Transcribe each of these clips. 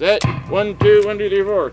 Set. One, two, one, two, three, four.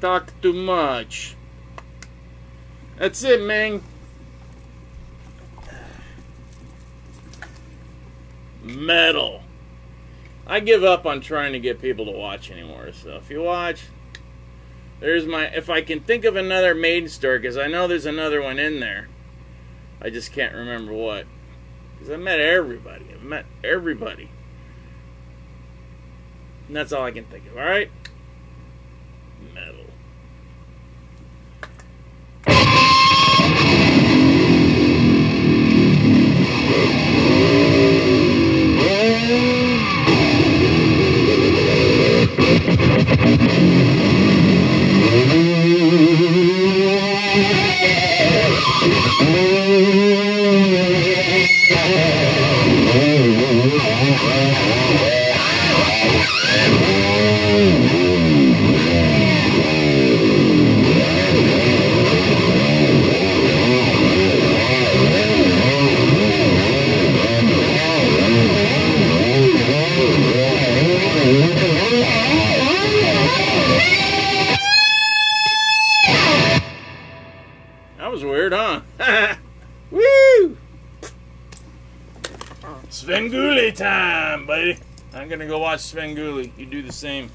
talk too much. That's it, man. Metal. I give up on trying to get people to watch anymore. So if you watch, there's my. If I can think of another maiden story, because I know there's another one in there. I just can't remember what. Because I met everybody. I've met everybody. And that's all I can think of. All right. Was weird, huh? Woo! Svengoolie time, buddy. I'm gonna go watch Svengoolie. You do the same.